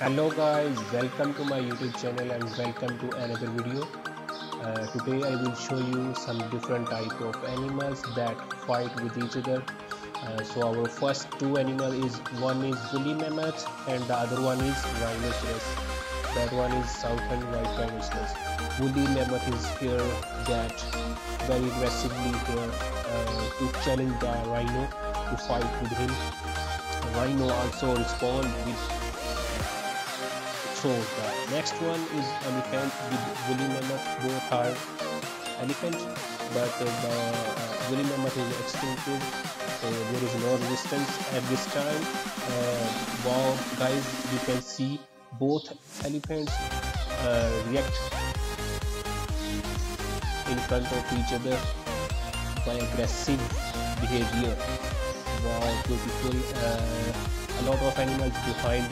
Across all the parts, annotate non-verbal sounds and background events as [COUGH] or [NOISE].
hello guys welcome to my youtube channel and welcome to another video. Uh, today i will show you some different type of animals that fight with each other. Uh, so our first two animal is one is woolly mammoth and the other one is rhinoceros. That one is southern white rhinoceros. Woolly mammoth is here that very aggressively here uh, to challenge the rhino to fight with him. Rhino also respond with so the next one is an elephant with woolly mammoth. Both are elephant, but uh, the uh, is extincted, so there is no resistance at this time. Uh, wow, guys, you can see both elephants uh, react in front of each other by aggressive behavior. Wow, beautiful! Uh, a lot of animals behind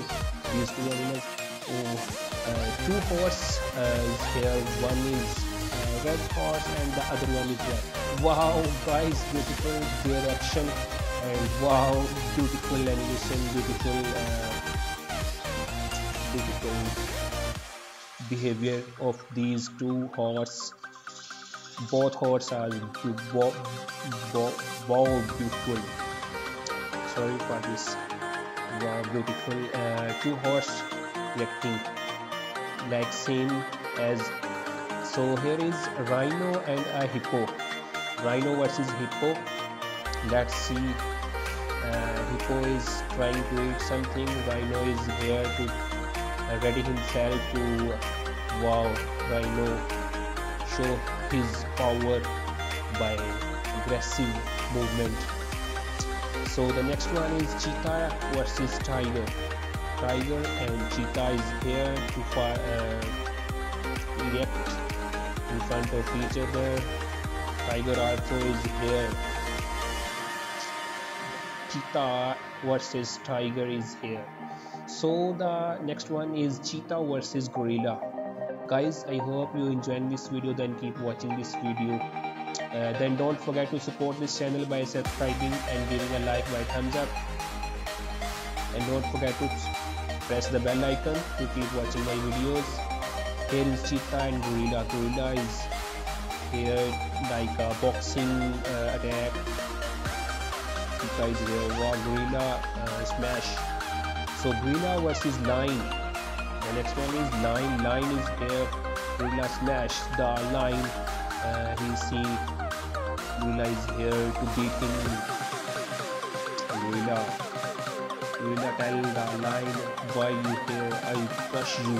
these two animals uh, two horse uh, here. One is uh, red horse and the other one is red wow guys beautiful direction. And wow beautiful animation beautiful uh, beautiful behavior of these two horse. Both horses are wow, wow, beautiful. Sorry for this. Wow beautiful uh, two horse reflecting like same as so here is rhino and a hippo. Rhino versus hippo. Let's see. Uh, hippo is trying to eat something. Rhino is here to uh, ready himself to wow rhino show his power by aggressive movement. So the next one is cheetah versus tiger tiger and cheetah is here to fight uh, in front of each other. Tiger also is here. Cheetah versus tiger is here. So the next one is cheetah versus gorilla. Guys i hope you enjoyed this video then keep watching this video. Uh, then don't forget to support this channel by subscribing and giving a like by thumbs up. And don't forget to press the bell icon to keep watching my videos. Here is cheetah and gorilla. Gorilla is here like a boxing uh, attack. Cheetah is here. Wow gorilla uh, smash. So gorilla versus lion. The next one is lion. Lion is here. Gorilla smash the lion. Uh, he see gorilla is here to beat him. Gorilla will not tell the line why you I crush you.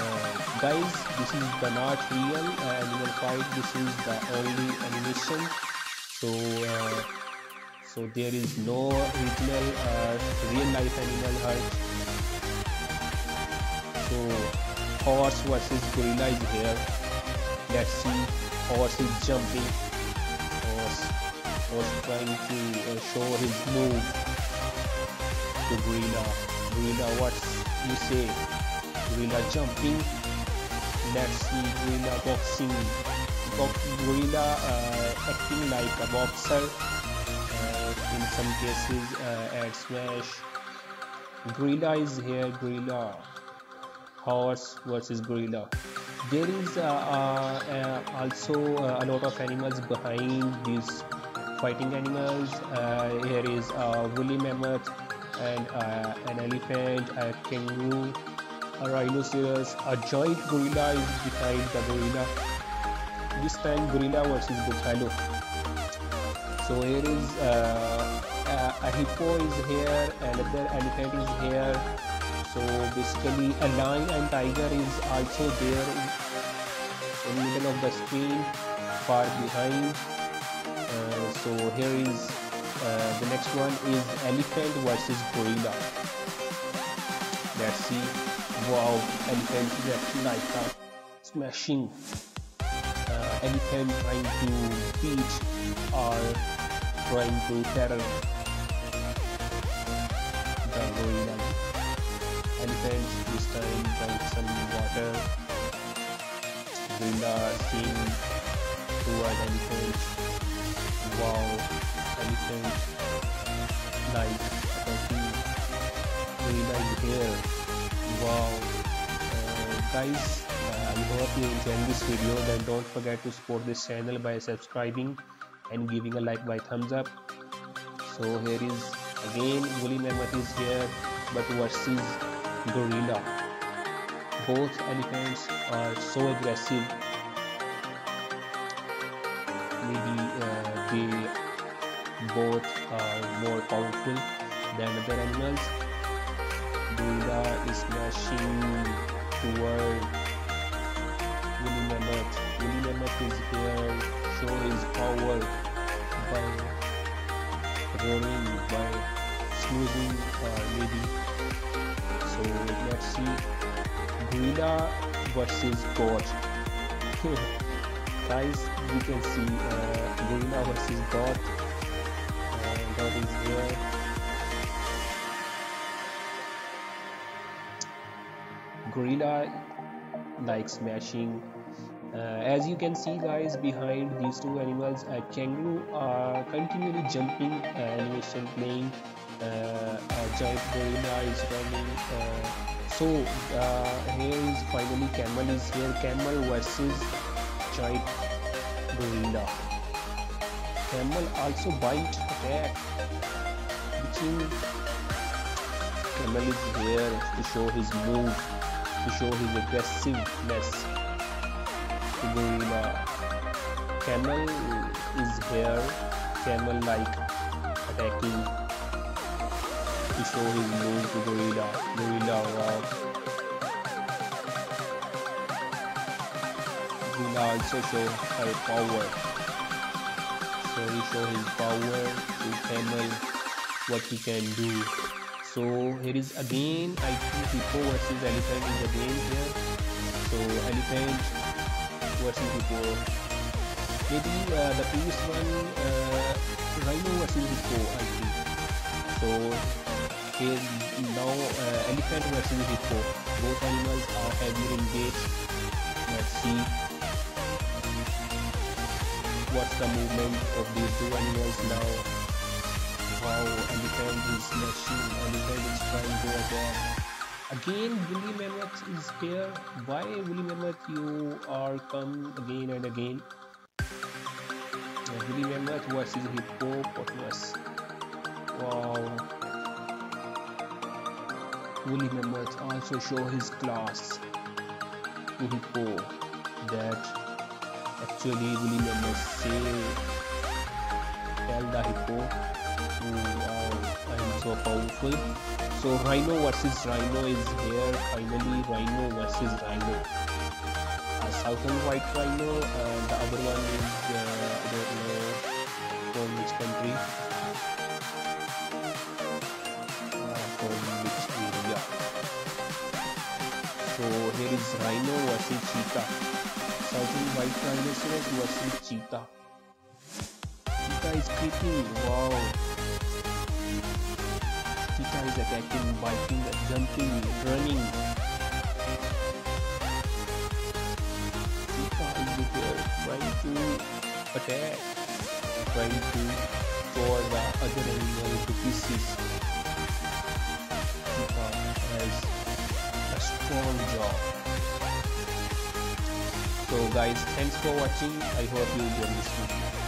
Uh, guys this is the not real uh, animal fight. This is the only animation. So uh, so there is no original uh, real life animal hurt so horse versus gorilla is here. Let's see. Horse is jumping. Horse horse trying to uh, show his move to gorilla. Gorilla, what you say? Gorilla jumping. Let's see gorilla boxing. Gorilla uh, acting like a boxer. Uh, in some cases, uh, Smash. Gorilla is here. Gorilla. Horse versus gorilla. There is uh, uh, also a lot of animals behind these fighting animals. here is woolly mammoth and uh, an elephant, a kangaroo, a rhinoceros, a giant gorilla is behind the gorilla. This time gorilla versus buffalo. So here is uh, a, a, hippo is here, another elephant is here. So basically a lion and tiger is also there in, in the middle of the screen, far behind. Uh, so here is uh, the next one is elephant versus gorilla. Let's see wow elephant is like a smashing. Uh, elephant trying to beat or trying to terror the gorilla. Elephant this time drank some water. Gorilla seeing toward elephant. Wow anything like talking realize here wow. Uh, guys uh, i hope you enjoyed this video. Then don't forget to support this channel by subscribing and giving a like by thumbs up. So here is again woolly mammoth is here but versus gorilla. Both elephants are so aggressive. Maybe uh, they both are more powerful than other animals. Gorilla is smashing toward woolly mammoth mammoth is here. Show his power by roaring by snoozing uh, maybe. So let's see. Gorilla versus goat [LAUGHS] guys you can see uh, gorilla versus goat uh, here. Gorilla like smashing. Uh, as you can see guys behind these two animals a kangaroo are continually jumping uh, animation playing uh, a giant gorilla is running uh, so uh, here is finally camel is here camel versus giant gorilla camel also bite attack between camel is here to show his move to show his aggressiveness. Gorilla uh, camel is here camel like attacking to show his move to gorilla gorilla wow gorilla also show her power so he show his power to camel what he can do. So here is again i think hippo versus elephant is again here. So elephant versus hippo maybe uh, the previous one uh, rhino versus hippo i think. So here now uh, elephant versus hippo both animals are in weight let's see what's the movement of these two animals now wow elephant is smashing elephant is trying to attack again woolly mammoth is here. Why woolly mammoth you are come again and again? Woolly mammoth versus hippopotamus. Wow. Woolly mammoth also show his class to hippo that actually mammoth say tell the hippo wow i'm so powerful so rhino versus rhino is here. Finally rhino versus rhino. A southern white rhino and the other one is uh, i don't know from which country. Uh, from which area so here is rhino versus cheetah southern white rhinoceros versus cheetah. Cheetah is creeping. Wow. Cheetah is attacking. Biting jumping running. Cheetah is here trying to attack. Trying to tore the other animal to pieces. Cheetah has a strong jaw so guys thanks for watching. I hope you enjoyed this video